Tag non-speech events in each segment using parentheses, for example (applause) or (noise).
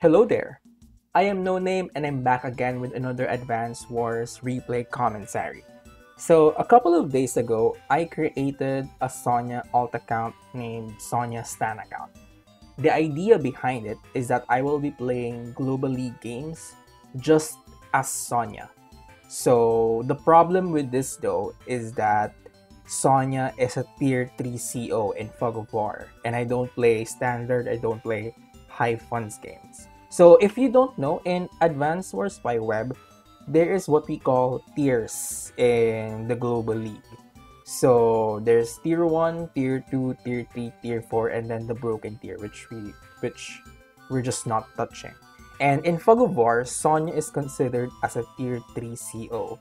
Hello there! I am No Name and I'm back again with another Advance Wars replay commentary. So, a couple of days ago, I created a Sonja alt account named Sonja Stan account. The idea behind it is that I will be playing Global League games just as Sonja. So, the problem with this though is that Sonja is a tier 3 CO in Fog of War, and I don't play standard, I don't play high funds games. So if you don't know, in Advance Wars by Web, there is what we call tiers in the Global League. So there's tier 1, tier 2, tier 3, tier 4, and then the broken tier, which we which we're just not touching. And in Fog of War, Sonja is considered as a tier 3 CO.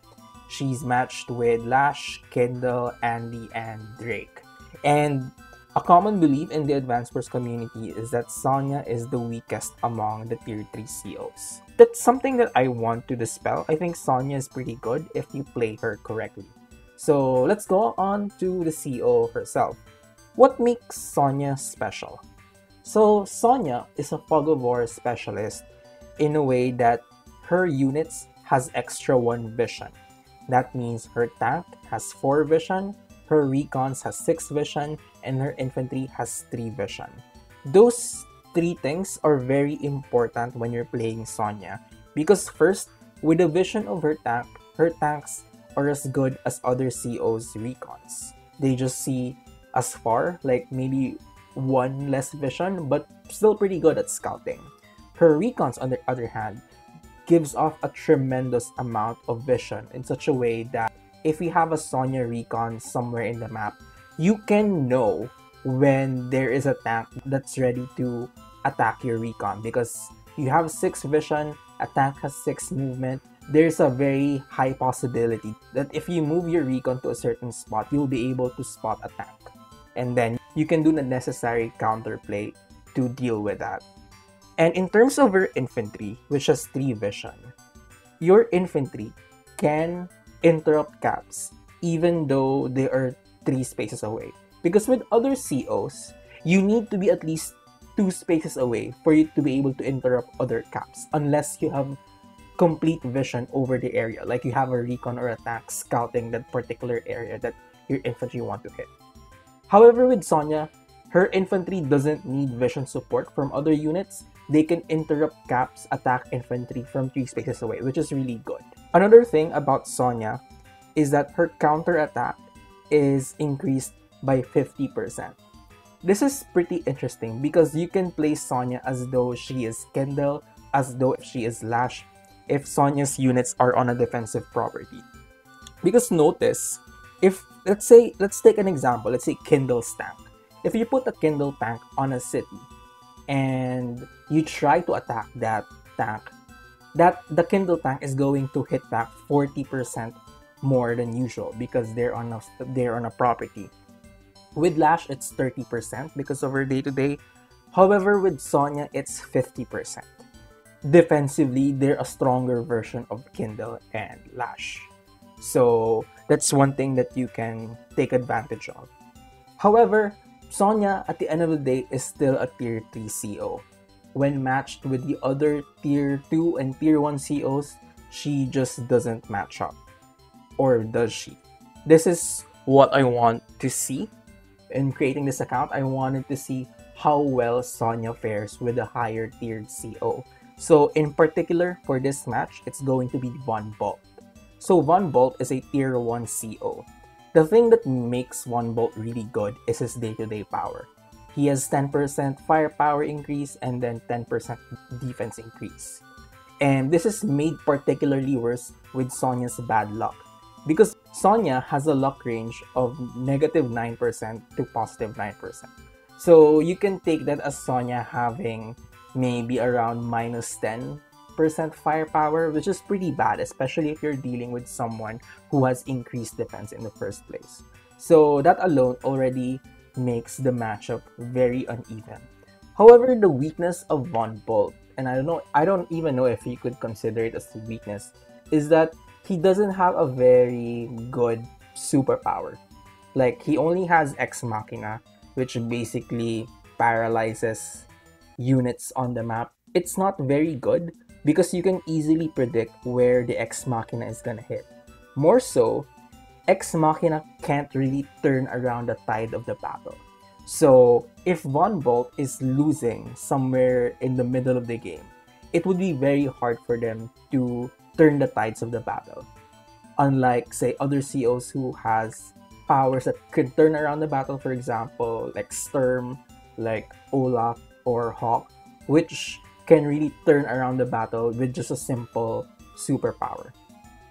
She's matched with Lash, Kindle, Andy, and Drake. And a common belief in the Advance Wars community is that Sonja is the weakest among the tier 3 COs. That's something that I want to dispel. I think Sonja is pretty good if you play her correctly. So let's go on to the CO herself. What makes Sonja special? So Sonja is a Fog of War specialist in a way that her units has extra 1 vision. That means her tank has 4 vision, her recons has 6 vision, and her infantry has 3 vision. Those three things are very important when you're playing Sonja because first, with the vision of her tank, her tanks are as good as other CO's recons. They just see as far, like maybe one less vision, but still pretty good at scouting. Her recons, on the other hand, gives off a tremendous amount of vision in such a way that if you have a Sonja recon somewhere in the map, you can know when there is a tank that's ready to attack your recon because you have 6 vision, a tank has 6 movement, there's a very high possibility that if you move your recon to a certain spot, you'll be able to spot a tank. And then you can do the necessary counterplay to deal with that. And in terms of your infantry, which has 3 vision, your infantry can interrupt caps even though they are three spaces away. Because with other COs, you need to be at least two spaces away for you to be able to interrupt other caps unless you have complete vision over the area, like you have a recon or attack scouting that particular area that your infantry want to hit. However, with Sonja, her infantry doesn't need vision support from other units. They can interrupt caps attack infantry from three spaces away, which is really good. Another thing about Sonja is that her counter attack is increased by 50%. This is pretty interesting because you can play Sonja as though she is Kindle, as though she is Lash, if Sonja's units are on a defensive property. Because notice, if let's say let's take an example, let's say Kindle's tank. If you put a Kindle tank on a city and you try to attack that tank that the Kindle tank is going to hit back 40% more than usual because they're on a they're on a property. With Lash, it's 30% because of her day-to-day. However, with Sonja, it's 50%. Defensively, they're a stronger version of Kindle and Lash. So that's one thing that you can take advantage of. However, Sonja at the end of the day is still a tier 3 CO when matched with the other tier 2 and tier 1 COs, she just doesn't match up. Or does she? This is what I want to see. In creating this account, I wanted to see how well Sonja fares with a higher tiered CO. So in particular, for this match, it's going to be Von Bolt. So Von Bolt is a tier 1 CO. The thing that makes Von Bolt really good is his day-to-day -day power. He has 10% firepower increase and then 10% defense increase. And this is made particularly worse with Sonja's bad luck. Because Sonja has a luck range of negative 9% to positive 9%. So you can take that as Sonja having maybe around minus 10% firepower, which is pretty bad, especially if you're dealing with someone who has increased defense in the first place. So that alone already makes the matchup very uneven. However, the weakness of Von Bolt, and I don't know, I don't even know if you could consider it as a weakness, is that he doesn't have a very good superpower. Like he only has Ex Machina, which basically paralyzes units on the map it's not very good because you can easily predict where the Ex Machina is gonna hit. More so, Ex Machina can't really turn around the tide of the battle. So, if Von Bolt is losing somewhere in the middle of the game, it would be very hard for them to turn the tides of the battle. Unlike, say, other COs who has powers that could turn around the battle, for example, like Sturm, like Olaf, or Hawk, which can really turn around the battle with just a simple superpower.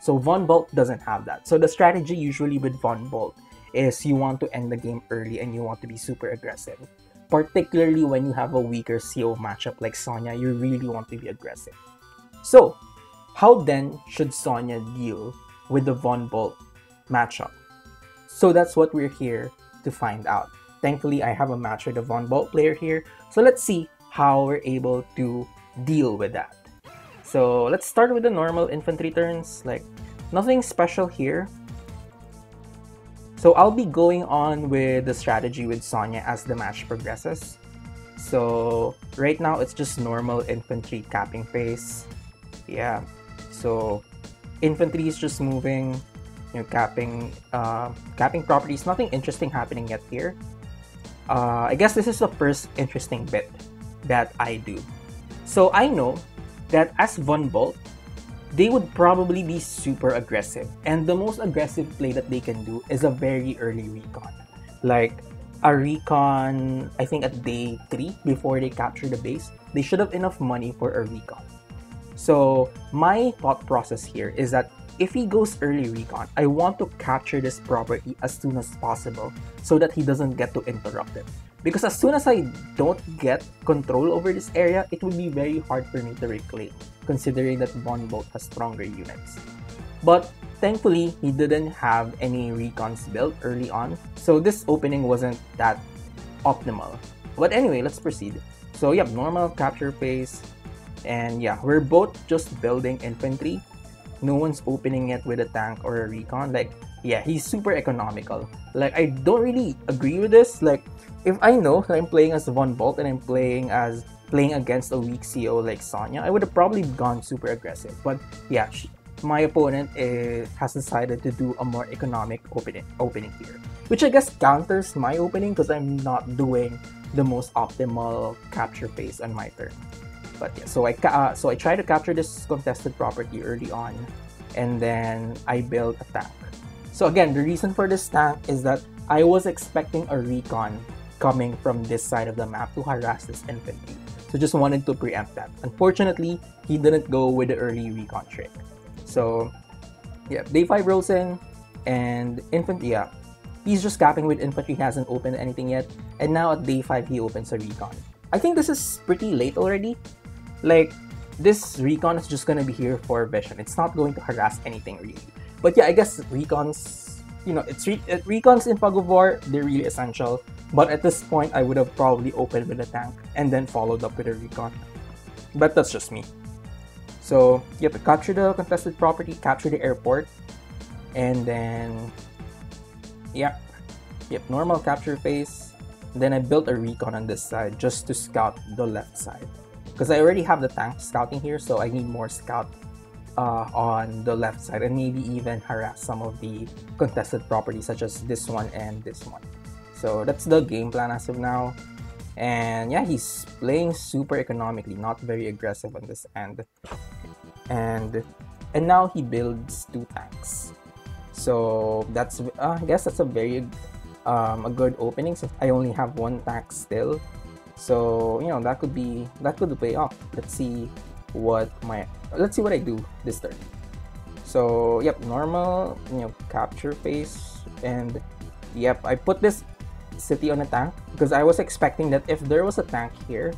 So Von Bolt doesn't have that. So the strategy usually with Von Bolt is you want to end the game early and you want to be super aggressive. Particularly when you have a weaker CO matchup like Sonja, you really want to be aggressive. So, how then should Sonja deal with the Von Bolt matchup? So that's what we're here to find out. Thankfully, I have a match with a Von Bolt player here, so let's see how we're able to deal with that. So let's start with the normal infantry turns, like nothing special here. So I'll be going on with the strategy with Sonja as the match progresses. So right now it's just normal infantry capping phase. Yeah, so infantry is just moving, you know, capping, uh, capping properties. Nothing interesting happening yet here. Uh, I guess this is the first interesting bit that I do. So I know that as Von Bolt, they would probably be super aggressive. And the most aggressive play that they can do is a very early recon. Like a recon, I think at day 3 before they capture the base, they should have enough money for a recon. So my thought process here is that if he goes early recon, I want to capture this property as soon as possible so that he doesn't get to interrupt it. Because as soon as I don't get control over this area, it would be very hard for me to reclaim, considering that Von Bolt has stronger units. But thankfully, he didn't have any recons built early on, so this opening wasn't that optimal. But anyway, let's proceed. So yeah, normal capture phase, and yeah, we're both just building infantry no one's opening it with a tank or a recon. Like, yeah, he's super economical. Like, I don't really agree with this. Like, if I know that I'm playing as Von Bolt and I'm playing as playing against a weak CO like Sonja, I would have probably gone super aggressive. But yeah, she, my opponent is, has decided to do a more economic opening opening here, which I guess counters my opening because I'm not doing the most optimal capture phase on my turn. But yeah, so I uh, so I try to capture this contested property early on, and then I build a tank. So again, the reason for this tank is that I was expecting a recon coming from this side of the map to harass this infantry. So just wanted to preempt that. Unfortunately, he didn't go with the early recon trick. So yeah, day 5 rolls in and infantry, yeah, he's just capping with infantry, he hasn't opened anything yet. And now at day 5, he opens a recon. I think this is pretty late already like this recon is just gonna be here for vision. It's not going to harass anything really. But yeah, I guess recons, you know, it's re- recons in Fog of War, they're really essential. But at this point, I would have probably opened with a tank and then followed up with a recon. But that's just me. So to capture the contested property, capture the airport, and then yep, yep, normal capture phase. Then I built a recon on this side just to scout the left side because I already have the tank scouting here, so I need more scout uh, on the left side and maybe even harass some of the contested properties such as this one and this one. So that's the game plan as of now. And yeah, he's playing super economically, not very aggressive on this end. And and now he builds two tanks. So that's uh, I guess that's a very um, a good opening. So I only have one tank still so you know that could be that could pay off let's see what my let's see what i do this turn so yep normal you know capture phase and yep i put this city on a tank because i was expecting that if there was a tank here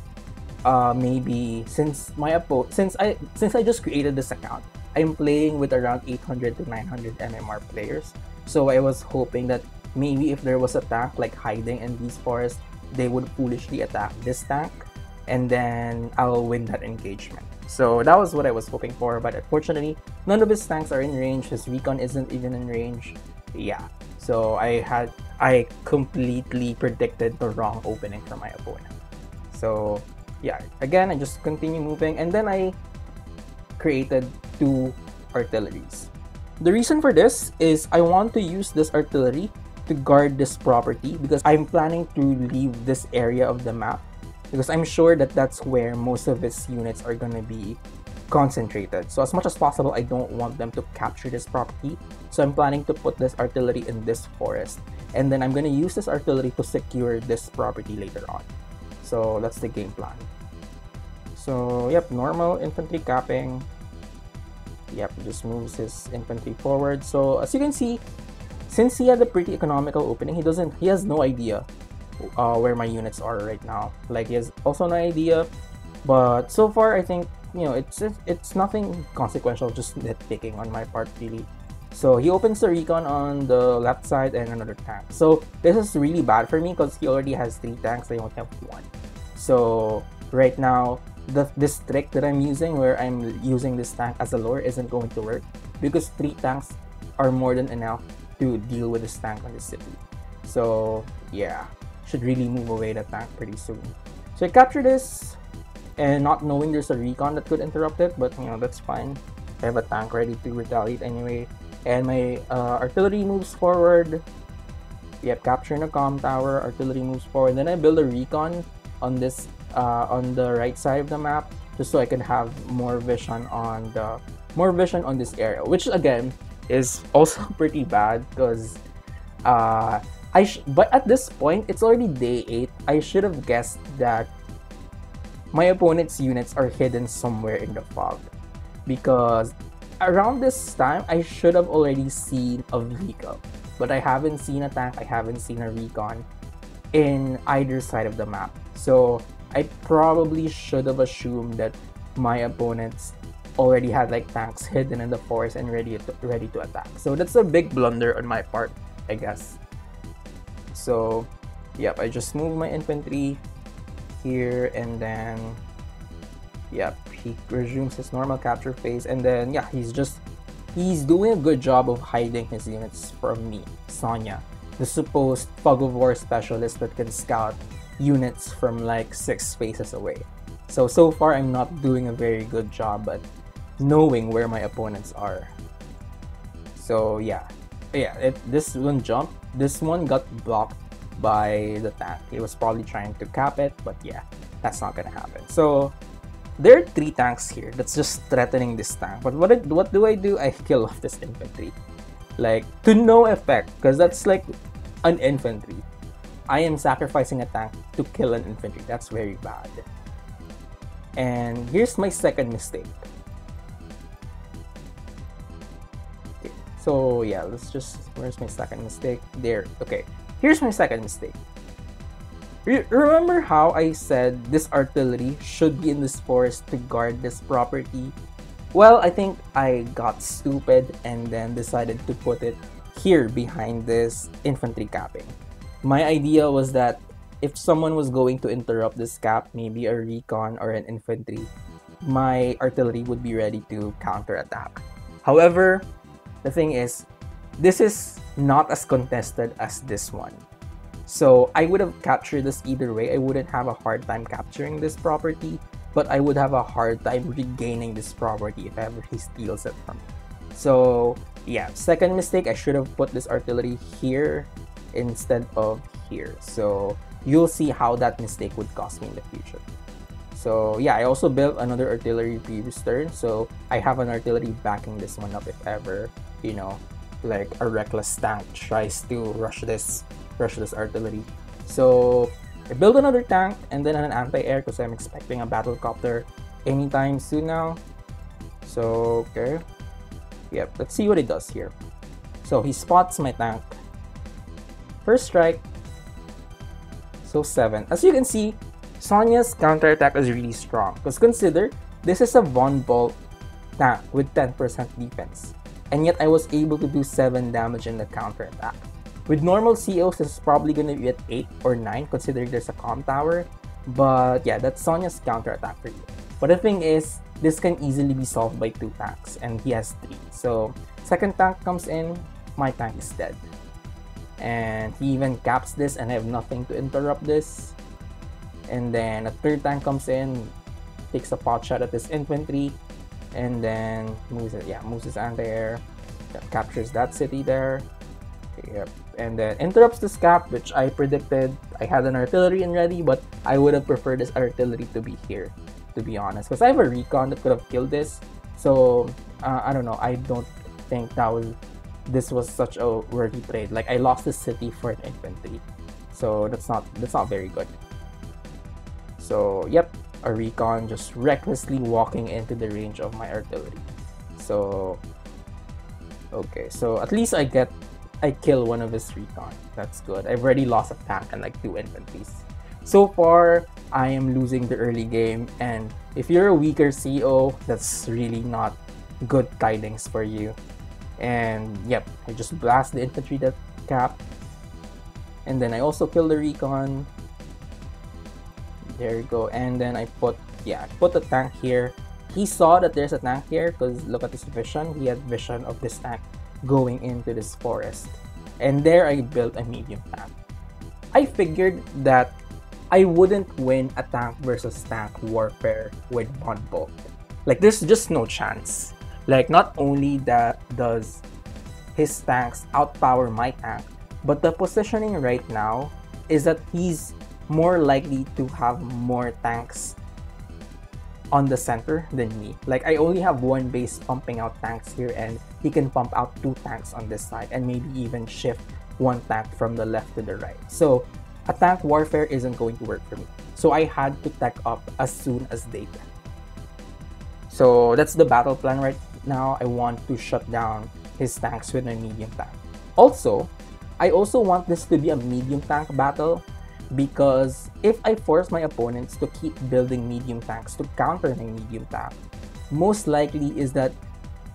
uh maybe since my oppo since i since i just created this account i'm playing with around 800 to 900 mmr players so i was hoping that maybe if there was a tank like hiding in these forests they would foolishly attack this tank and then I'll win that engagement. So that was what I was hoping for, but unfortunately, none of his tanks are in range, his recon isn't even in range. Yeah, so I had I completely predicted the wrong opening for my opponent. So yeah, again, I just continue moving and then I created two artilleries. The reason for this is I want to use this artillery to guard this property because I'm planning to leave this area of the map because I'm sure that that's where most of its units are going to be concentrated. So as much as possible, I don't want them to capture this property. So I'm planning to put this artillery in this forest. And then I'm going to use this artillery to secure this property later on. So that's the game plan. So yep, normal infantry capping. Yep, just moves his infantry forward. So as you can see, since he had a pretty economical opening, he doesn't he has no idea uh, where my units are right now. Like he has also no idea, but so far I think you know it's it's nothing consequential, just nitpicking on my part really. So he opens the recon on the left side and another tank. So this is really bad for me because he already has three tanks. I only have one. So right now the this trick that I'm using where I'm using this tank as a lure isn't going to work because three tanks are more than enough to deal with this tank on the city. So yeah, should really move away the tank pretty soon. So I capture this and not knowing there's a recon that could interrupt it, but you know, that's fine. I have a tank ready to retaliate anyway. And my uh, artillery moves forward. We Yep, capturing a com tower, artillery moves forward. Then I build a recon on this uh, on the right side of the map just so I can have more vision on the more vision on this area, which again is also (laughs) pretty bad because uh, I but at this point, it's already day 8. I should have guessed that my opponent's units are hidden somewhere in the fog. Because around this time, I should have already seen a vehicle. But I haven't seen a tank, I haven't seen a recon in either side of the map. So I probably should have assumed that my opponents already had like tanks hidden in the forest and ready to, ready to attack. So that's a big blunder on my part, I guess. So, yep, I just moved my infantry here and then, yep, he resumes his normal capture phase and then, yeah, he's just, he's doing a good job of hiding his units from me, Sonja, the supposed fog of war specialist that can scout units from like six spaces away. So, so far I'm not doing a very good job at knowing where my opponents are. So yeah, yeah, it, this one jumped this one got blocked by the tank. He was probably trying to cap it, but yeah, that's not gonna happen. So there are three tanks here that's just threatening this tank. But what, what do I do? I (laughs) kill off this infantry. Like, to no effect, because that's like an infantry. I am sacrificing a tank to kill an infantry. That's very bad. And here's my second mistake. So yeah, let's just, where's my second mistake? There, okay. Here's my second mistake. Re remember how I said this artillery should be in this forest to guard this property? Well, I think I got stupid and then decided to put it here behind this infantry capping. My idea was that if someone was going to interrupt this cap, maybe a recon or an infantry, my artillery would be ready to counterattack. However, the thing is, this is not as contested as this one. So I would have captured this either way. I wouldn't have a hard time capturing this property, but I would have a hard time regaining this property if ever he steals it from me. So yeah, second mistake, I should have put this artillery here instead of here. So you'll see how that mistake would cost me in the future. So yeah, I also built another artillery previous turn. So I have an artillery backing this one up if ever you know, like a reckless tank tries to rush this rush this artillery. So I build another tank and then an anti-air because I'm expecting a battle copter anytime soon now. So okay. Yep, let's see what it does here. So he spots my tank. First strike. So 7. As you can see, Sonja's counterattack is really strong. Because consider, this is a Von Bolt tank with 10% defense and yet I was able to do 7 damage in the counter attack. With normal COs, this is probably gonna be at 8 or 9 considering there's a com tower, but yeah, that's Sonja's counter attack for you. But the thing is, this can easily be solved by 2 tanks, and he has 3. So, second tank comes in, my tank is dead. And he even caps this and I have nothing to interrupt this. And then a third tank comes in, takes a pot shot at this infantry, and then moves it. Yeah, moves his anti-air, captures that city there. Yep. And then interrupts the scap, which I predicted. I had an artillery in ready, but I would have preferred this artillery to be here, to be honest. Because I have a recon that could have killed this. So, uh, I don't know. I don't think that was this was such a worthy trade. Like, I lost the city for an infantry. So, that's not that's not very good. So, yep. A recon just recklessly walking into the range of my artillery. So, okay. So, at least I get I kill one of his recon. That's good. I've already lost a tank and like two infantries. So far, I am losing the early game, and if you're a weaker CO, that's really not good tidings for you. And yep, I just blast the infantry that cap. And then I also kill the recon. There you go. And then I put, yeah, put the tank here. He saw that there's a tank here because look at this vision. He had vision of this tank going into this forest. And there I built a medium tank. I figured that I wouldn't win a tank versus tank warfare with bolt. Like there's just no chance. Like not only that does his tanks outpower my tank, but the positioning right now is that he's more likely to have more tanks on the center than me. Like I only have one base pumping out tanks here and he can pump out two tanks on this side and maybe even shift one tank from the left to the right. So a tank warfare isn't going to work for me. So I had to tech up as soon as they can. So that's the battle plan right now. I want to shut down his tanks with a medium tank. Also, I also want this to be a medium tank battle because if I force my opponents to keep building medium tanks to counter my medium tank, most likely is that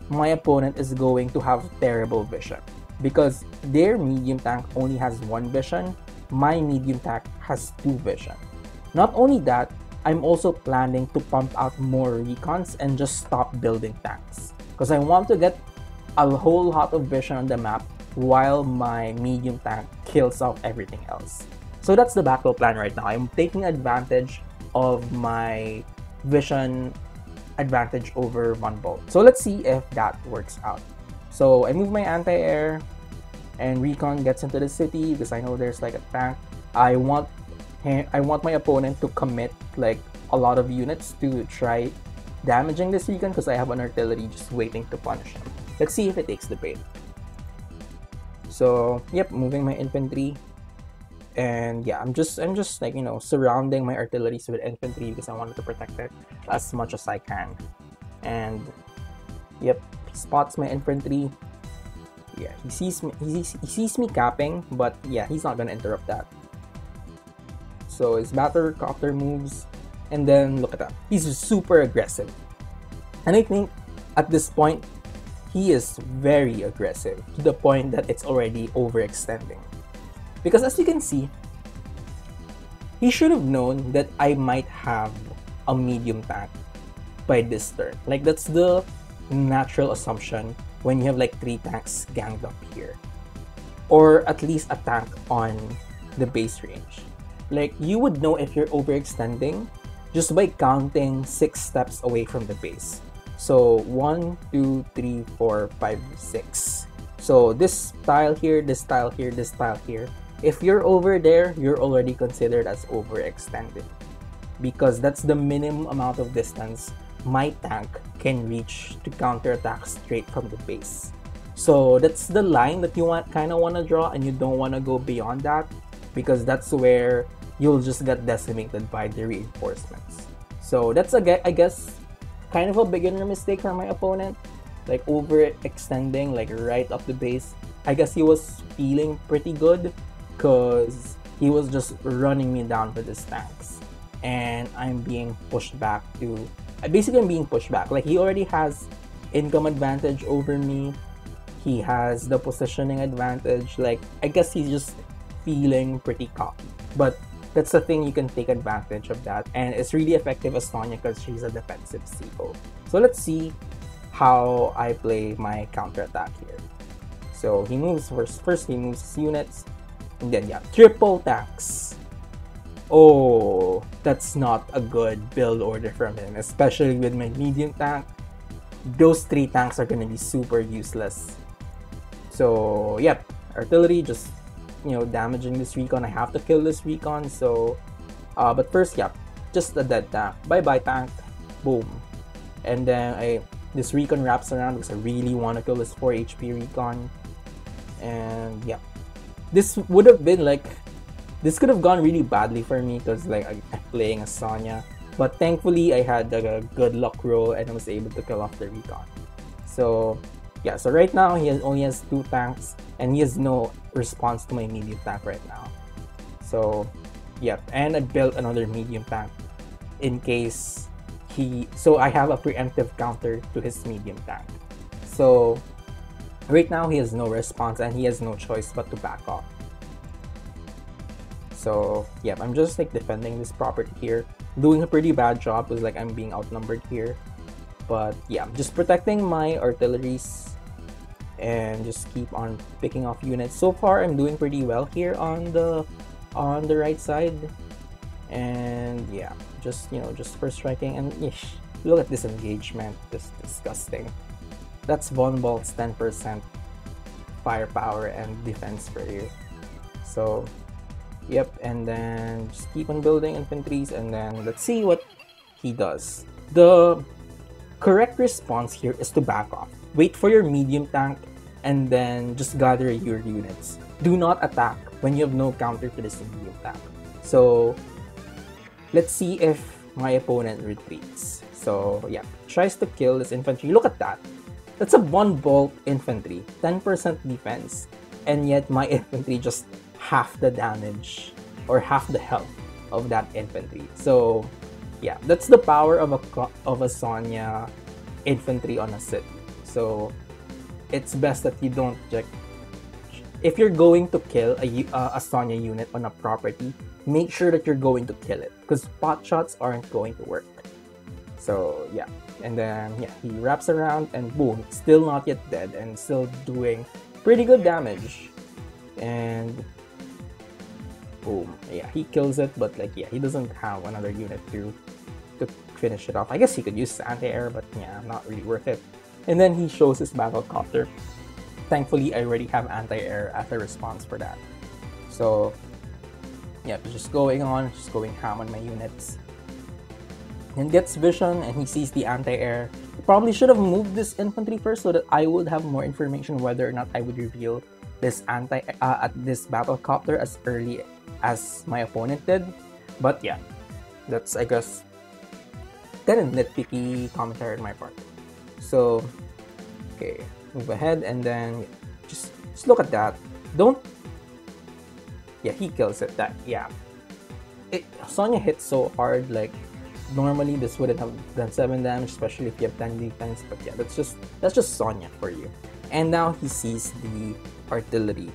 my opponent is going to have terrible vision because their medium tank only has one vision, my medium tank has two vision. Not only that, I'm also planning to pump out more recons and just stop building tanks because I want to get a whole lot of vision on the map while my medium tank kills off everything else. So that's the battle plan right now. I'm taking advantage of my vision advantage over Von Bolt. So let's see if that works out. So I move my anti-air and Recon gets into the city because I know there's like a tank. I want I want my opponent to commit like a lot of units to try damaging this Recon because I have an artillery just waiting to punish him. Let's see if it takes the bait. So, yep, moving my infantry and yeah i'm just i'm just like you know surrounding my artillery with infantry because i wanted to protect it as much as i can. And yep spots my infantry. Yeah he sees me he sees, he sees me capping but yeah he's not gonna interrupt that. So his battle copter moves and then look at that. He's super aggressive. And i think at this point he is very aggressive to the point that it's already overextending because as you can see, he should have known that I might have a medium tank by this turn. Like that's the natural assumption when you have like three tanks ganged up here. Or at least a tank on the base range. Like you would know if you're overextending just by counting six steps away from the base. So one, two, three, four, five, six. So this tile here, this tile here, this tile here, if you're over there, you're already considered as overextended because that's the minimum amount of distance my tank can reach to counterattack straight from the base. So that's the line that you want kind of want to draw and you don't want to go beyond that because that's where you'll just get decimated by the reinforcements. So that's a I guess kind of a beginner mistake from my opponent like overextending like right up the base. I guess he was feeling pretty good because he was just running me down with his tanks. And I'm being pushed back to basically I'm being pushed back. Like he already has income advantage over me. He has the positioning advantage. Like I guess he's just feeling pretty cocky. But that's the thing you can take advantage of that. And it's really effective as because she's a defensive CO so let's see how I play my counter attack here. So he moves first first he moves his units and then yeah, triple tax. oh, that's not a good build order from him, especially with my medium tank. Those three tanks are gonna be super useless. So, yep, artillery just, you know, damaging this recon. I have to kill this recon, so, uh, but first, yep, just a dead tank. Bye-bye tank. Boom. And then I, this recon wraps around because I really want to kill this 4 HP recon. And, yeah. This would have been like this could have gone really badly for me because like I, am playing as Sonja. But thankfully, I had like, a good luck roll and I was able to kill off the recon. So yeah, so right now he has, only has two tanks and he has no response to my medium tank right now. So yeah, and I built another medium tank in case he. So I have a preemptive counter to his medium tank. So right now he has no response and he has no choice but to back off. So yeah, I'm just like defending this property here. Doing a pretty bad job because like I'm being outnumbered here. But yeah, just protecting my artilleries and just keep on picking off units. So far I'm doing pretty well here on the on the right side. And yeah, just you know, just first striking and ish, look at this engagement. Just disgusting. That's Von Bolt's 10% firepower and defense for you. So Yep, and then just keep on building infantries and then let's see what he does. The correct response here is to back off. Wait for your medium tank and then just gather your units. Do not attack when you have no counter to this medium tank. So let's see if my opponent retreats. So yeah, tries to kill this infantry. Look at that. That's a Von Bolt infantry, 10% defense. And yet my (laughs) infantry just half the damage or half the health of that infantry. So yeah, that's the power of a of a Sonja infantry on a city. So it's best that you don't just if you're going to kill a, uh, a Sonja unit on a property, make sure that you're going to kill it because pot shots aren't going to work. So yeah, and then yeah, he wraps around and boom, still not yet dead and still doing pretty good damage. And boom yeah he kills it but like yeah he doesn't have another unit to to finish it off. I guess he could use anti-air but yeah not really worth it. And then he shows his battle copter. Thankfully i already have anti-air as a response for that. So yeah just going on just going ham on my units and gets vision and he sees the anti-air probably should have moved this infantry first so that i would have more information whether or not i would reveal this anti uh, at this battle copter as early as my opponent did. But yeah, that's I guess kind of nitpicky commentary on my part. So okay, move ahead and then just just look at that. Don't yeah, he kills it. That yeah. It Sonja hits so hard like normally this wouldn't have done 7 damage, especially if you have 10 defense, but yeah, that's just that's just Sonja for you. And now he sees the artillery.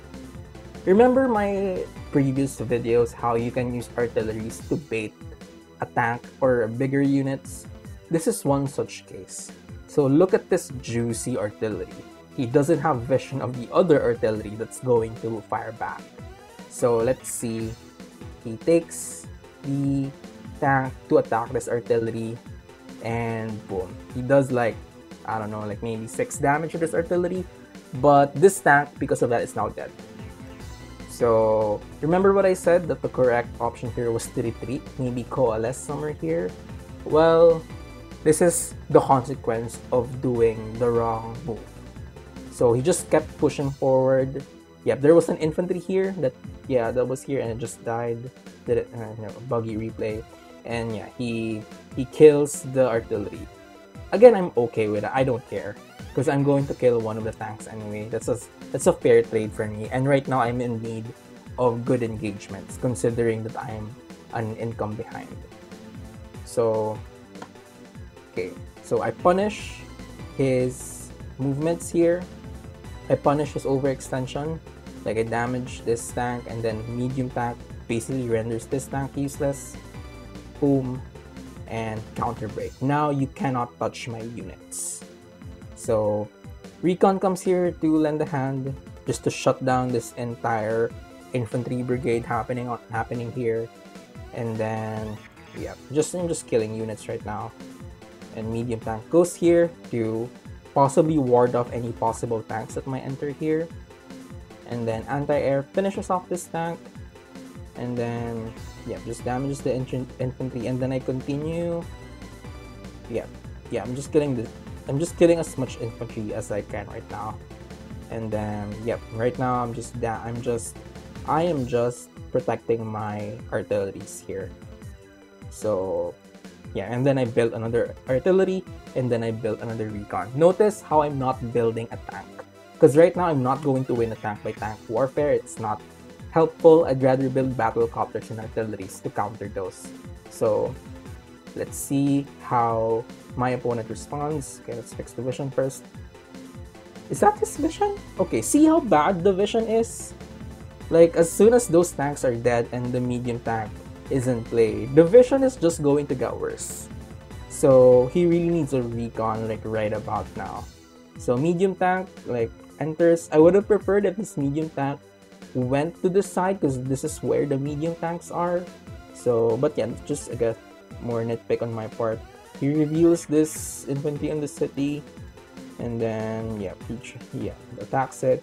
Remember my previous videos how you can use artilleries to bait a tank or bigger units? This is one such case. So look at this juicy artillery. He doesn't have vision of the other artillery that's going to fire back. So let's see. He takes the to attack this artillery and boom. He does like, I don't know, like maybe 6 damage to this artillery. But this tank, because of that, is now dead. So remember what I said that the correct option here was to retreat, maybe coalesce somewhere here? Well, this is the consequence of doing the wrong move. So he just kept pushing forward. Yeah, there was an infantry here that yeah that was here and it just died. Did it? Uh, you know, buggy replay, and yeah he he kills the artillery. Again, I'm okay with it. I don't care because I'm going to kill one of the tanks anyway. That's a that's a fair trade for me. And right now I'm in need of good engagements considering that I'm an income behind. So okay, so I punish his movements here. I punish his overextension. Like I damage this tank and then medium tank basically renders this tank useless. Boom and counter break. Now you cannot touch my units. So Recon comes here to lend a hand just to shut down this entire infantry brigade happening on happening here. And then, yeah, just I'm just killing units right now. And medium tank goes here to possibly ward off any possible tanks that might enter here. And then anti-air finishes off this tank. And then, yeah, just damages the infantry. And then I continue. Yeah, yeah, I'm just killing the, I'm just killing as much infantry as I can right now. And then, yep, right now I'm just, that I'm just, I am just protecting my artilleries here. So yeah, and then I built another artillery, and then I built another recon. Notice how I'm not building a tank. Because right now, I'm not going to win a tank by tank warfare. It's not helpful. I'd rather build battle copters and artilleries to counter those. So, let's see how my opponent responds. Okay, let's fix the vision first. Is that his vision? Okay, see how bad the vision is? Like, as soon as those tanks are dead and the medium tank isn't played, the vision is just going to get worse. So he really needs a recon like right about now. So medium tank like enters. I would have preferred if this medium tank went to this side because this is where the medium tanks are. So but yeah, just I guess more nitpick on my part. He reveals this infantry in the city and then yeah, Peach yeah, attacks it.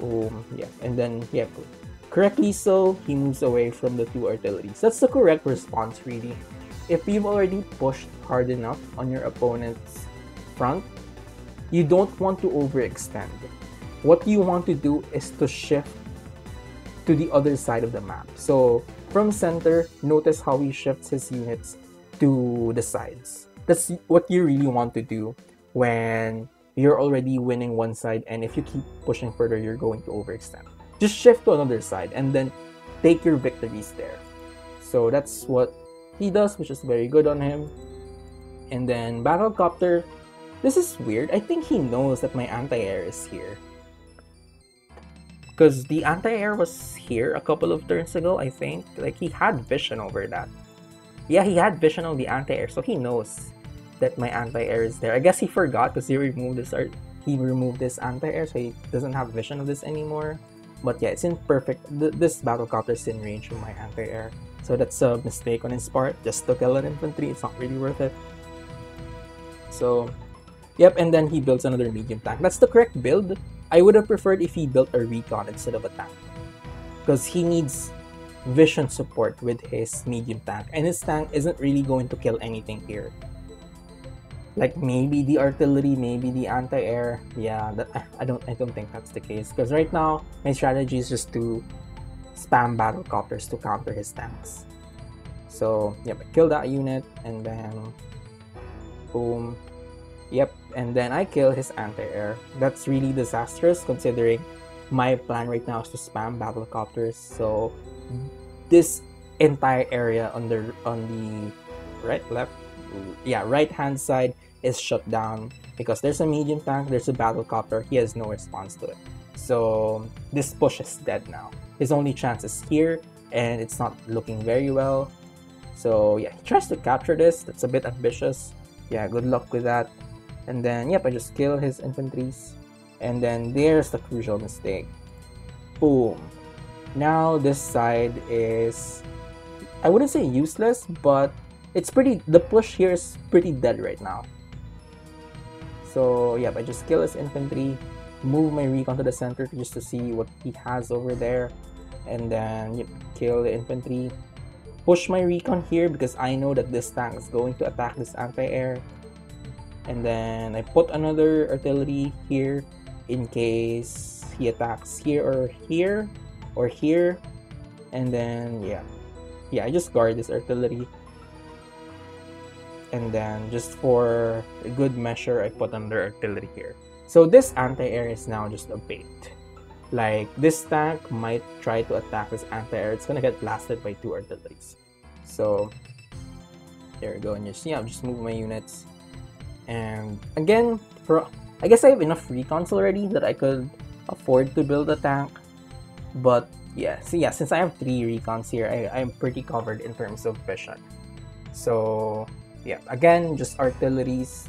Um yeah, and then yeah, Correctly so, he moves away from the two artilleries. That's the correct response, really. If you've already pushed hard enough on your opponent's front, you don't want to overextend. What you want to do is to shift to the other side of the map. So from center, notice how he shifts his units to the sides. That's what you really want to do when you're already winning one side and if you keep pushing further, you're going to overextend just shift to another side and then take your victories there. So that's what he does, which is very good on him. And then Battlecopter, this is weird. I think he knows that my anti-air is here. Because the anti-air was here a couple of turns ago, I think. Like, he had vision over that. Yeah, he had vision on the anti-air, so he knows that my anti-air is there. I guess he forgot because he removed this art. He removed this anti-air, so he doesn't have vision of this anymore. But yeah, it's in perfect. Th this battlecopter is in range of my anti-air. So that's a mistake on his part. Just to kill an infantry, it's not really worth it. So, yep, and then he builds another medium tank. That's the correct build. I would have preferred if he built a recon instead of a tank. Because he needs vision support with his medium tank. And his tank isn't really going to kill anything here like maybe the artillery, maybe the anti-air. Yeah, that, I don't I don't think that's the case because right now my strategy is just to spam battle copters to counter his tanks. So yep, kill that unit and then boom. Yep, and then I kill his anti-air. That's really disastrous considering my plan right now is to spam battle copters. So this entire area on the on the right left yeah right hand side is shut down because there's a medium tank, there's a battle copter, he has no response to it. So this push is dead now. His only chance is here, and it's not looking very well. So yeah, he tries to capture this. That's a bit ambitious. Yeah, good luck with that. And then, yep, I just kill his infantries. And then there's the crucial mistake. Boom. Now this side is, I wouldn't say useless, but it's pretty, the push here is pretty dead right now. So yeah, I just kill his infantry, move my recon to the center just to see what he has over there, and then yep, kill the infantry. Push my recon here because I know that this tank is going to attack this anti-air. And then I put another artillery here in case he attacks here or here or here. And then yeah, yeah, I just guard this artillery and then just for a good measure, I put under artillery here. So this anti-air is now just a bait. Like, this tank might try to attack this anti-air. It's gonna get blasted by two artilleries. So, there we go. And you see, I'll just move my units. And again, for I guess I have enough recons already that I could afford to build a tank. But yeah, so yeah, since I have three recons here, I, I'm pretty covered in terms of vision. So yeah, again, just artilleries,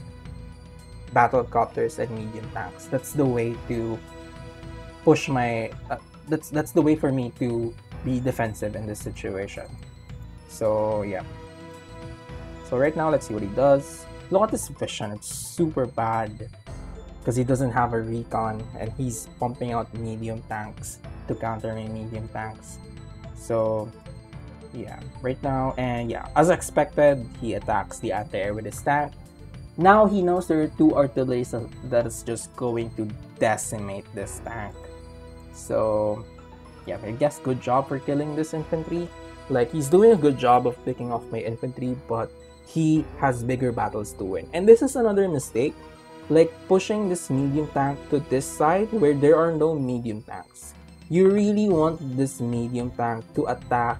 battle copters, and medium tanks. That's the way to push my. Uh, that's that's the way for me to be defensive in this situation. So yeah. So right now, let's see what he does. Look at this vision, it's super bad. Because he doesn't have a recon and he's pumping out medium tanks to counter my medium tanks. So yeah, right now, and yeah, as expected, he attacks the anti-air with his tank. Now he knows there are two artillery that is just going to decimate this tank. So yeah, I guess good job for killing this infantry. Like he's doing a good job of picking off my infantry, but he has bigger battles to win. And this is another mistake, like pushing this medium tank to this side where there are no medium tanks. You really want this medium tank to attack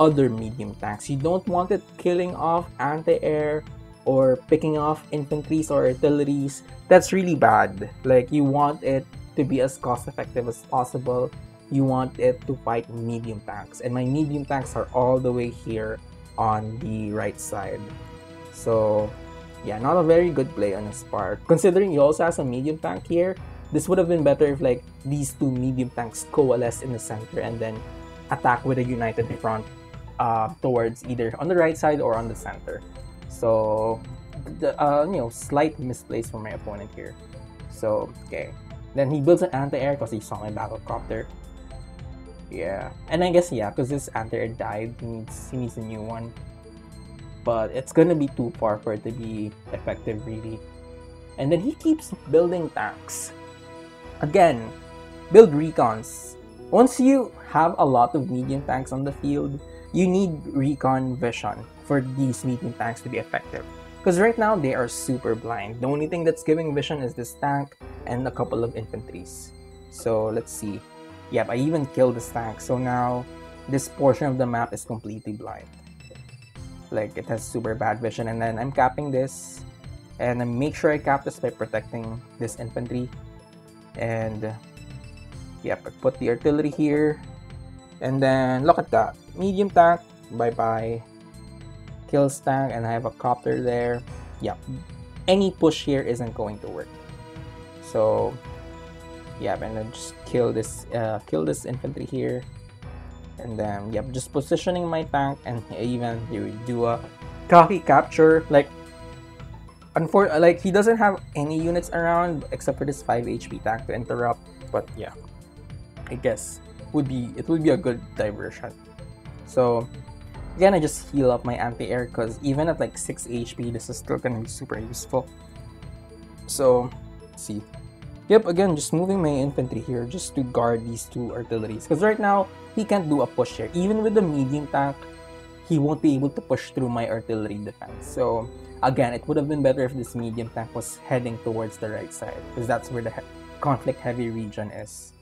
other medium tanks. You don't want it killing off anti-air or picking off infantries or artilleries. That's really bad. Like you want it to be as cost effective as possible you want it to fight medium tanks. And my medium tanks are all the way here on the right side. So yeah, not a very good play on his part. Considering he also has a medium tank here, this would have been better if like these two medium tanks coalesce in the center and then attack with a united front uh, towards either on the right side or on the center. So, the, uh, you know, slight misplace from my opponent here. So, okay. Then he builds an anti-air because he saw my battle copter. Yeah, and I guess yeah, because this anti died, he needs he needs a new one. But it's gonna be too far for it to be effective, really. And then he keeps building tanks. Again, build recons. Once you have a lot of medium tanks on the field, you need recon vision for these medium tanks to be effective. Because right now they are super blind. The only thing that's giving vision is this tank and a couple of infantries. So let's see. Yep, I even killed the tank. So now this portion of the map is completely blind. Like it has super bad vision and then I'm capping this and I make sure I cap this by protecting this infantry. And yep, I put the artillery here. And then look at that. Medium tank, bye-bye. Kills tank and I have a copter there. Yep. Any push here isn't going to work. So yep and then just kill this uh, kill this infantry here. And then yep just positioning my tank and (laughs) even you do a copy capture. Like unfor like he doesn't have any units around except for this 5 HP tank to interrupt but yeah. I guess would be it would be a good diversion. So again I just heal up my anti-air because even at like 6 HP this is still gonna be super useful. So see Yep, again, just moving my infantry here just to guard these two artilleries. Because right now, he can't do a push here. Even with the medium tank, he won't be able to push through my artillery defense. So, again, it would have been better if this medium tank was heading towards the right side. Because that's where the he conflict-heavy region is.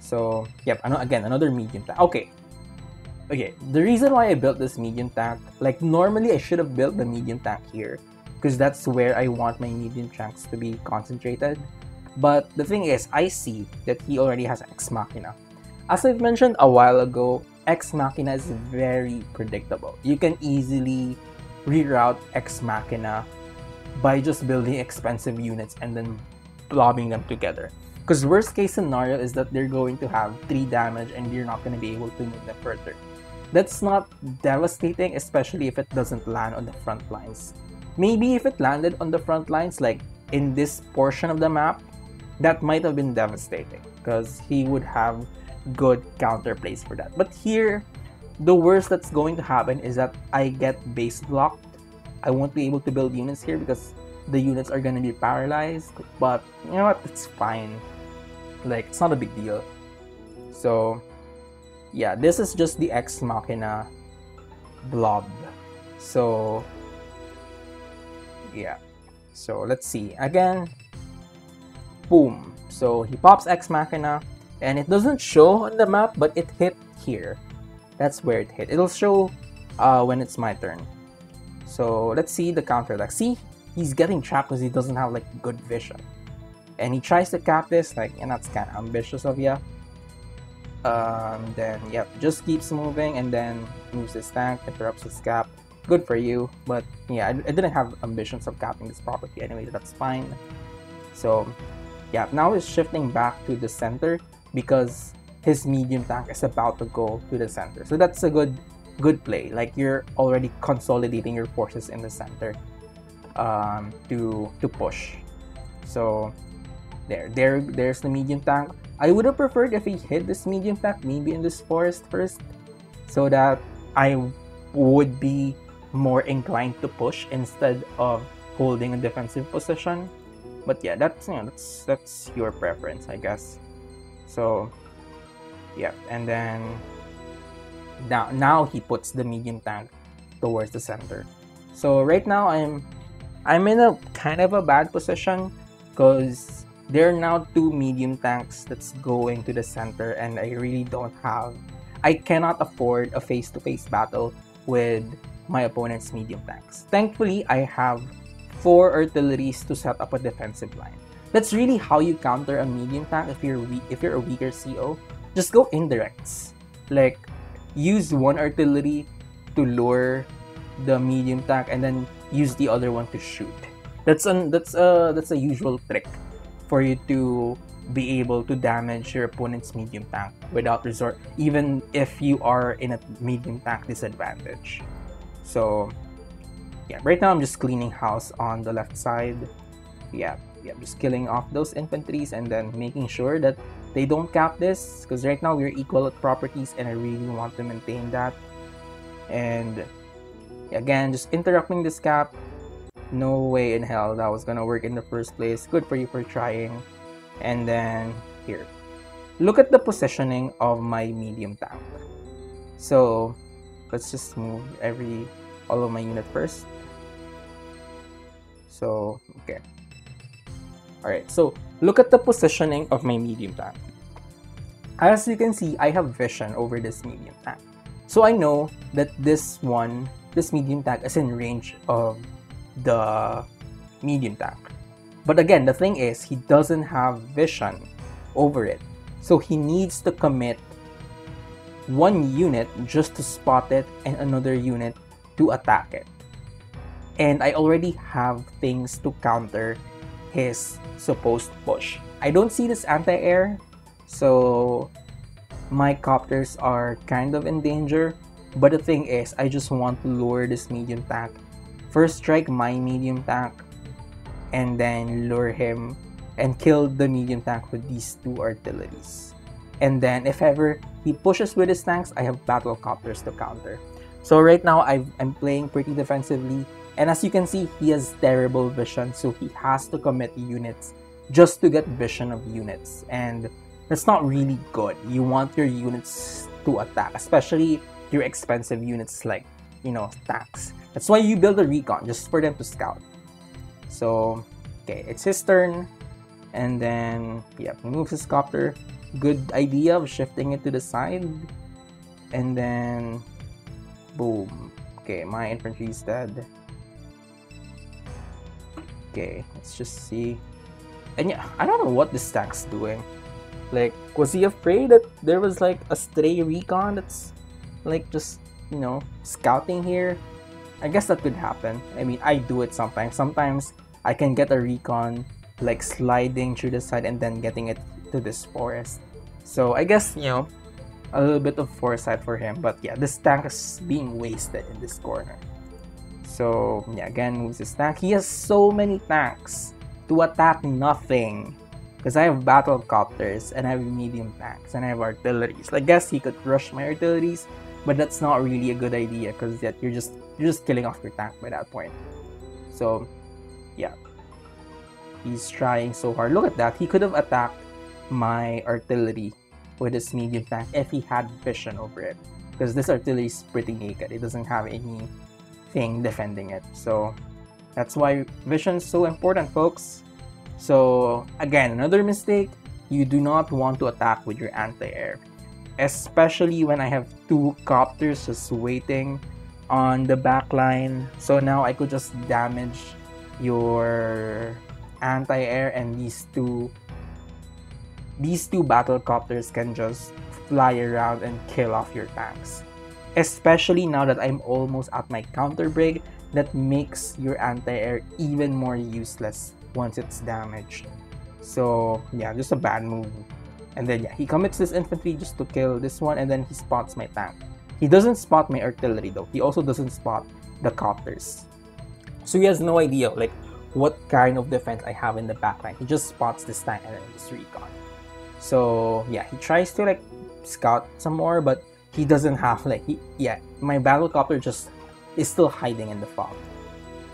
So, yep, ano again, another medium tank. Okay. Okay, the reason why I built this medium tank, like normally I should have built the medium tank here. Because that's where I want my medium tanks to be concentrated but the thing is, I see that he already has Ex Machina. As I've mentioned a while ago, Ex Machina is very predictable. You can easily reroute Ex Machina by just building expensive units and then blobbing them together. Because worst case scenario is that they're going to have 3 damage and you're not going to be able to move them further. That's not devastating, especially if it doesn't land on the front lines. Maybe if it landed on the front lines, like in this portion of the map, that might have been devastating because he would have good counter plays for that. But here, the worst that's going to happen is that I get base blocked. I won't be able to build units here because the units are going to be paralyzed. But you know what? It's fine. Like, it's not a big deal. So, yeah, this is just the Ex Machina blob. So, yeah. So, let's see. Again, boom. So he pops Ex Machina, and it doesn't show on the map, but it hit here. That's where it hit. It'll show uh, when it's my turn. So let's see the counter attack. See, he's getting trapped because he doesn't have like good vision. And he tries to cap this, like, and that's kind of ambitious of you. Um, then, yep, just keeps moving and then moves his tank, interrupts his cap. Good for you, but yeah, I, I didn't have ambitions of capping this property anyway, that's fine. So, yeah, now he's shifting back to the center because his medium tank is about to go to the center. So that's a good good play. Like you're already consolidating your forces in the center um, to to push. So there, there, there's the medium tank. I would have preferred if he hit this medium tank maybe in this forest first, so that I would be more inclined to push instead of holding a defensive position. But yeah, that's you know, that's that's your preference, I guess. So yeah, and then now now he puts the medium tank towards the center. So right now I'm I'm in a kind of a bad position because there are now two medium tanks that's going to the center and I really don't have I cannot afford a face-to-face battle with my opponent's medium tanks. Thankfully, I have four artilleries to set up a defensive line. That's really how you counter a medium tank if you're weak, if you're a weaker CO. Just go indirects. Like use one artillery to lure the medium tank and then use the other one to shoot. That's an that's a that's a usual trick for you to be able to damage your opponent's medium tank without resort even if you are in a medium tank disadvantage. So yeah, right now I'm just cleaning house on the left side. Yeah, yeah, just killing off those infantries and then making sure that they don't cap this because right now we're equal at properties and I really want to maintain that. And again, just interrupting this cap. No way in hell that was gonna work in the first place. Good for you for trying. And then here, look at the positioning of my medium tank. So let's just move every all of my unit first. So okay. Alright, so look at the positioning of my medium tank. As you can see, I have vision over this medium tank. So I know that this one, this medium tank is in range of the medium tank. But again, the thing is, he doesn't have vision over it. So he needs to commit one unit just to spot it and another unit to attack it. And I already have things to counter his supposed push. I don't see this anti-air, so my copters are kind of in danger. But the thing is, I just want to lure this medium tank. First strike my medium tank, and then lure him and kill the medium tank with these two artilleries. And then if ever he pushes with his tanks, I have battle copters to counter. So right now i am playing pretty defensively and as you can see, he has terrible vision, so he has to commit units just to get vision of units. And that's not really good. You want your units to attack, especially your expensive units like, you know, tanks. That's why you build a recon, just for them to scout. So, okay, it's his turn. And then, yeah, moves his copter. Good idea of shifting it to the side. And then, boom. Okay, my infantry is dead. Okay, let's just see. And yeah, I don't know what this tank's doing. Like, was he afraid that there was like a stray recon that's like just, you know, scouting here? I guess that could happen. I mean, I do it sometimes. Sometimes I can get a recon like sliding through the side and then getting it to this forest. So I guess, you know, a little bit of foresight for him. But yeah, this tank is being wasted in this corner. So yeah, again moves his tank. He has so many tanks to attack nothing. Because I have battle copters and I have medium tanks and I have artilleries. I guess he could rush my artilleries, but that's not really a good idea because you're just you're just killing off your tank by that point. So yeah. He's trying so hard. Look at that. He could have attacked my artillery with his medium tank if he had vision over it. Because this artillery is pretty naked. It doesn't have any thing defending it. So that's why vision is so important, folks. So again, another mistake, you do not want to attack with your anti-air. Especially when I have two copters just waiting on the back line. So now I could just damage your anti-air and these two these two battle copters can just fly around and kill off your tanks especially now that I'm almost at my counter break that makes your anti-air even more useless once it's damaged. So yeah, just a bad move. And then yeah, he commits this infantry just to kill this one and then he spots my tank. He doesn't spot my artillery though. He also doesn't spot the copters. So he has no idea like what kind of defense I have in the backline. He just spots this tank and then this recon. So yeah, he tries to like scout some more, but he doesn't have like he yeah, my battle copter just is still hiding in the fog.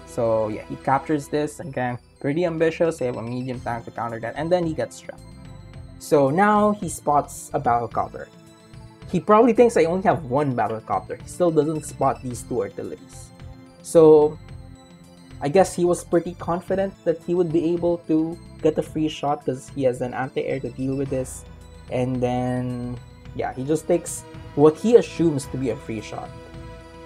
So yeah, he captures this again. Pretty ambitious. They have a medium tank to counter that, and then he gets trapped. So now he spots a battle copter. He probably thinks I only have one battle copter. He still doesn't spot these two artilleries. So I guess he was pretty confident that he would be able to get a free shot because he has an anti-air to deal with this. And then yeah, he just takes what he assumes to be a free shot.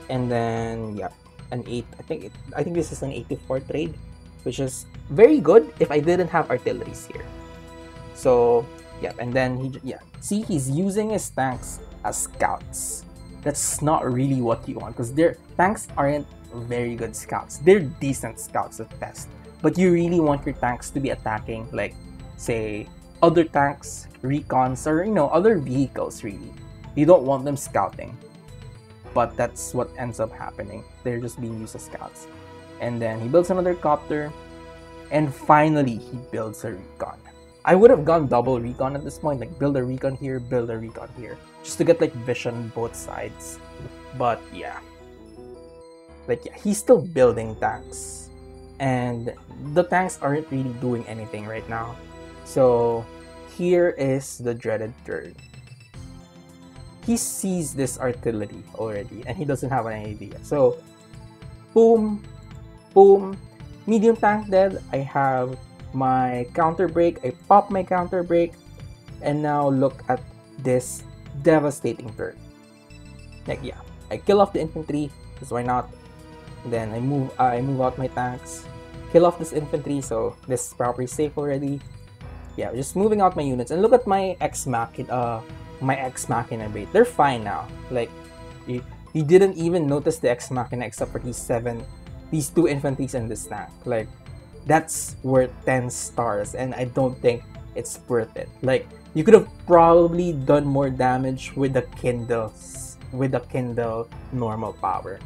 And then yeah, an 8. I think it, I think this is an 84 trade, which is very good if I didn't have artilleries here. So yeah, and then he yeah. See, he's using his tanks as scouts. That's not really what you want because their tanks aren't very good scouts. They're decent scouts at best. But you really want your tanks to be attacking like say other tanks, recons, or you know, other vehicles really. You don't want them scouting. But that's what ends up happening. They're just being used as scouts. And then he builds another copter. And finally he builds a recon. I would have gone double recon at this point, like build a recon here, build a recon here, just to get like vision both sides. But yeah, like yeah, he's still building tanks, and the tanks aren't really doing anything right now. So here is the dreaded turn. He sees this artillery already, and he doesn't have an idea. So, boom, boom, medium tank dead. I have my counter break, I pop my counter break, and now look at this devastating turn. Like yeah, I kill off the infantry, because why not? Then I move uh, I move out my tanks, kill off this infantry, so this is probably safe already. Yeah, just moving out my units and look at my Ex Machina uh my Ex Machina bait. They're fine now. Like you, you didn't even notice the Ex Machina except for these seven these two infantries in this tank. Like that's worth 10 stars and I don't think it's worth it. Like you could have probably done more damage with the Kindles with the Kindle normal power.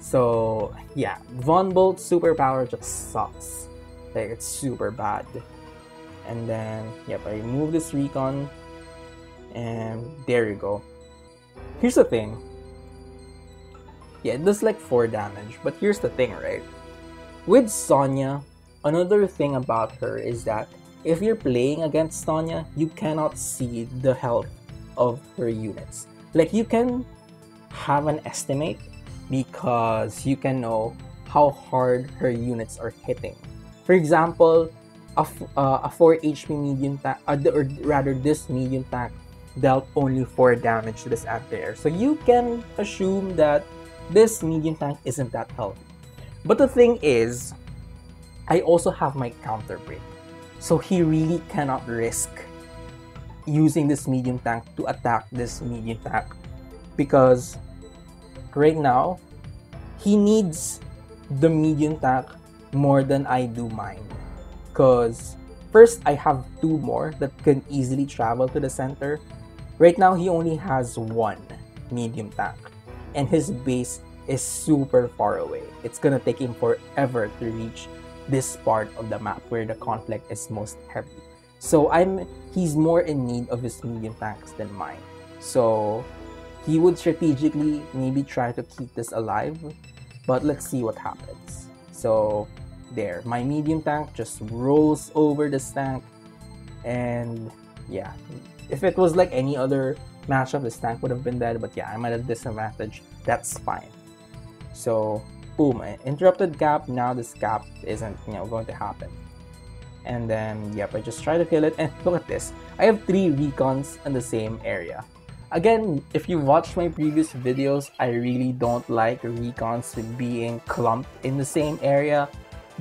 So yeah, Von Bolt superpower just sucks. Like it's super bad. And then yep, I remove this recon and there you go. Here's the thing. Yeah, it does like 4 damage, but here's the thing, right? With Sonja, Another thing about her is that if you're playing against Sonja, you cannot see the health of her units. Like you can have an estimate because you can know how hard her units are hitting. For example, a, uh, a 4 HP medium tank, uh, or rather this medium tank dealt only 4 damage to this anti-air. So you can assume that this medium tank isn't that healthy. But the thing is, I also have my counter break. So he really cannot risk using this medium tank to attack this medium tank because right now he needs the medium tank more than I do mine. Because first I have two more that can easily travel to the center. Right now he only has one medium tank and his base is super far away. It's gonna take him forever to reach this part of the map where the conflict is most heavy. So I'm he's more in need of his medium tanks than mine. So he would strategically maybe try to keep this alive, but let's see what happens. So there, my medium tank just rolls over this tank and yeah, if it was like any other matchup, this tank would have been dead, but yeah, I'm at a disadvantage. That's fine. So boom, interrupted gap, now this gap isn't, you know, going to happen. And then, yep, I just try to kill it, and look at this. I have three recons in the same area. Again, if you watched my previous videos, I really don't like recons being clumped in the same area.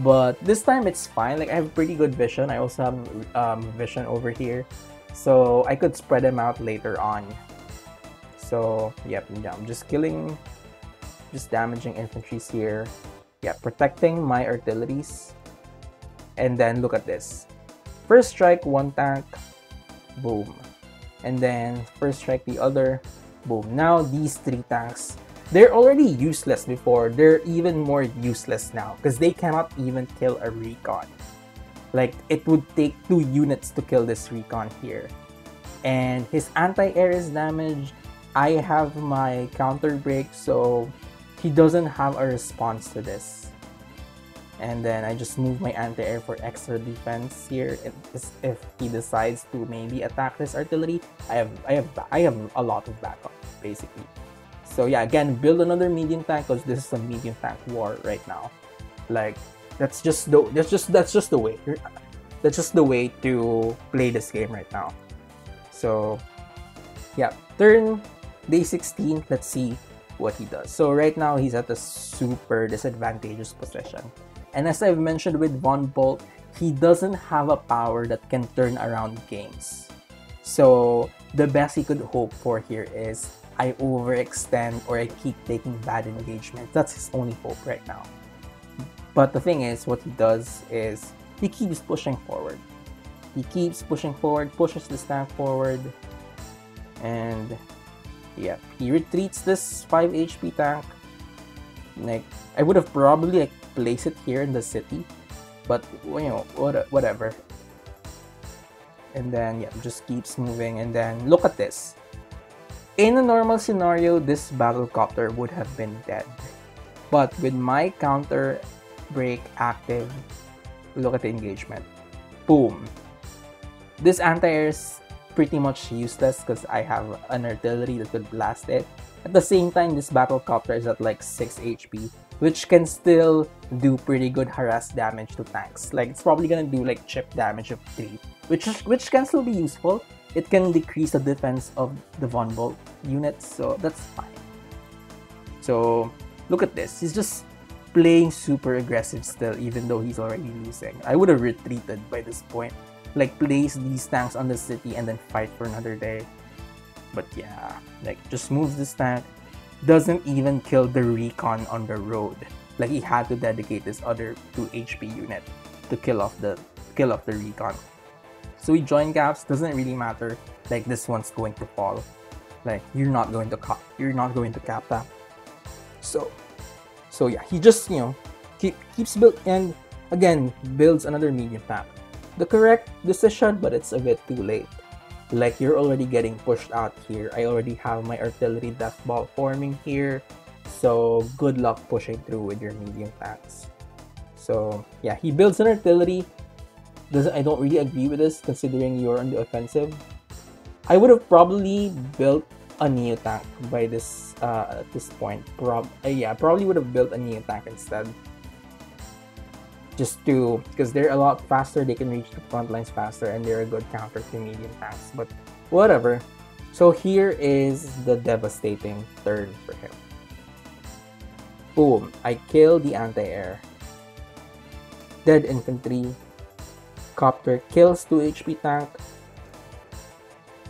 But this time it's fine, like I have pretty good vision. I also have um, vision over here. So I could spread them out later on. So, yep, I'm just killing just damaging infantries here. Yeah, protecting my artilleries. And then look at this. First strike, one tank, boom. And then first strike the other, Boom. Now these three tanks, they're already useless before. They're even more useless now because they cannot even kill a recon. Like it would take two units to kill this recon here. And his anti-air is damaged. I have my counter break, so he doesn't have a response to this. And then I just move my anti-air for extra defense here. If he decides to maybe attack this artillery, I have I have I have a lot of backup basically. So yeah, again, build another medium tank because this is a medium tank war right now. Like that's just the that's just that's just the way. That's just the way to play this game right now. So yeah, turn day 16. Let's see what he does. So right now he's at a super disadvantageous position. And as I've mentioned with Von Bolt, he doesn't have a power that can turn around games. So the best he could hope for here is I overextend or I keep taking bad engagements. That's his only hope right now. But the thing is, what he does is he keeps pushing forward. He keeps pushing forward, pushes the tank forward, and yeah, he retreats this 5 HP tank. Like, I would have probably like placed it here in the city, but you know, what, whatever. And then yeah, just keeps moving. And then look at this. In a normal scenario, this battle copter would have been dead. But with my counter break active, look at the engagement. Boom. This anti-air is pretty much useless because I have an artillery that could blast it. At the same time, this battle copter is at like 6 HP, which can still do pretty good harass damage to tanks. Like it's probably gonna do like chip damage of 3, which which can still be useful. It can decrease the defense of the Von Bolt units, so that's fine. So look at this. He's just playing super aggressive still, even though he's already losing. I would have retreated by this point. Like, place these tanks on the city and then fight for another day. But yeah, like, just moves this tank. Doesn't even kill the recon on the road. Like, he had to dedicate this other 2 HP unit to kill off the kill off the recon. So we join gaps, doesn't really matter. Like, this one's going to fall. Like, you're not going to cap, you're not going to cap that. So, so yeah, he just, you know, keep, keeps build and again builds another medium pack. The correct decision, but it's a bit too late. Like you're already getting pushed out here. I already have my artillery death ball forming here. So good luck pushing through with your medium packs. So yeah, he builds an artillery. Does I don't really agree with this considering you're on the offensive. I would have probably built a Neo tank by this uh, at this point. Prob uh, yeah, probably would have built a Neo tank instead. Just to because they're a lot faster, they can reach the front lines faster, and they're a good counter to medium tanks. But whatever. So here is the devastating turn for him. Boom! I kill the anti-air. Dead infantry. Copter kills 2 HP tank.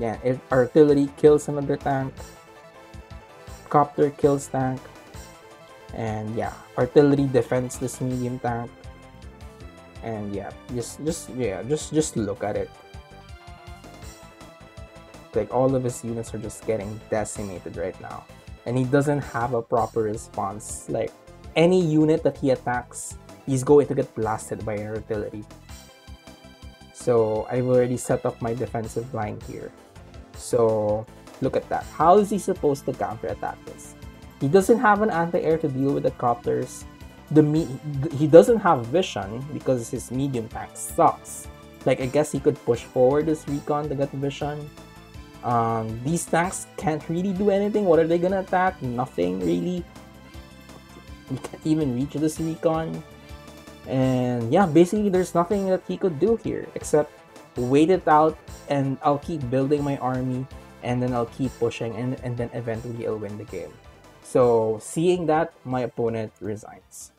Yeah, artillery kills another tank, copter kills tank, and yeah, artillery defends this medium tank. And yeah, just just yeah, just just look at it. Like all of his units are just getting decimated right now. And he doesn't have a proper response. Like any unit that he attacks, he's going to get blasted by artillery. So I've already set up my defensive line here. So look at that. How is he supposed to counterattack this? He doesn't have an anti-air to deal with the copters. The he doesn't have vision because his medium tank sucks. Like I guess he could push forward his recon to get vision. Um, these tanks can't really do anything. What are they gonna attack? Nothing really. You can't even reach this recon. And yeah, basically there's nothing that he could do here except wait it out and I'll keep building my army and then I'll keep pushing and, and then eventually I'll win the game. So seeing that, my opponent resigns.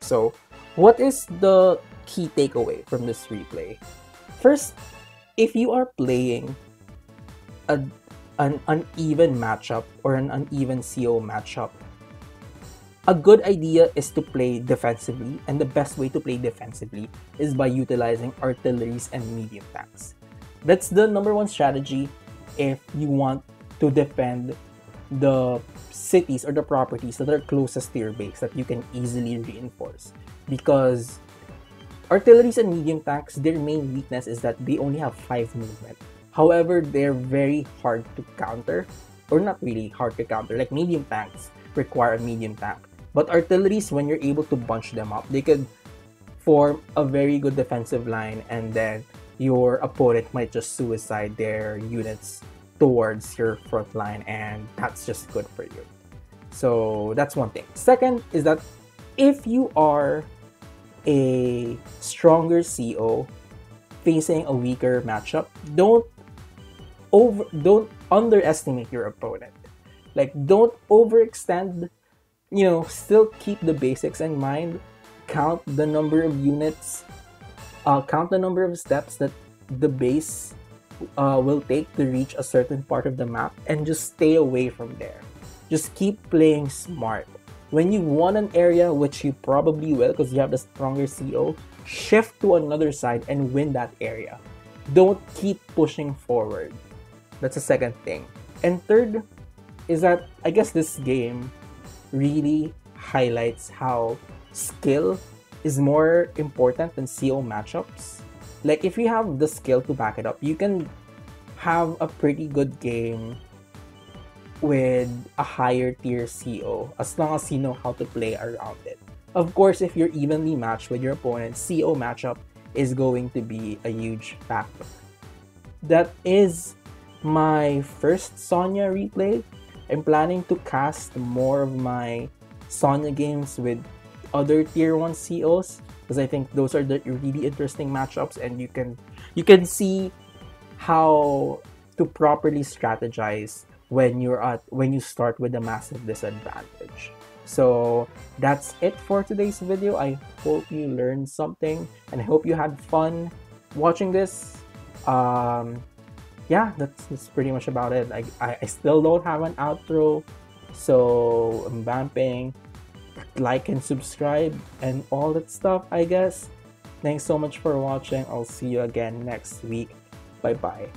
So what is the key takeaway from this replay? First, if you are playing a, an uneven matchup or an uneven CO matchup, a good idea is to play defensively, and the best way to play defensively is by utilizing artilleries and medium tanks. That's the number one strategy if you want to defend the cities or the properties that are closest to your base that you can easily reinforce. Because artilleries and medium tanks, their main weakness is that they only have 5 movement. However, they're very hard to counter, or not really hard to counter. Like medium tanks require a medium tank. But artilleries, when you're able to bunch them up, they could form a very good defensive line and then your opponent might just suicide their units towards your front line and that's just good for you. So that's one thing. Second is that if you are a stronger CO facing a weaker matchup, don't over don't underestimate your opponent. Like don't overextend, you know, still keep the basics in mind. Count the number of units, uh, count the number of steps that the base uh, will take to reach a certain part of the map and just stay away from there. Just keep playing smart. When you want an area, which you probably will because you have the stronger CO, shift to another side and win that area. Don't keep pushing forward. That's the second thing. And third is that I guess this game really highlights how skill is more important than CO matchups like if you have the skill to back it up, you can have a pretty good game with a higher tier CO as long as you know how to play around it. Of course, if you're evenly matched with your opponent, CO matchup is going to be a huge factor. That is my first Sonja replay. I'm planning to cast more of my Sonja games with other tier 1 COs because I think those are the really interesting matchups and you can you can see how to properly strategize when you're at when you start with a massive disadvantage. So that's it for today's video. I hope you learned something and I hope you had fun watching this. Um, yeah, that's, that's pretty much about it. I, I, I still don't have an outro, so I'm vamping like and subscribe and all that stuff, I guess. Thanks so much for watching. I'll see you again next week. Bye bye.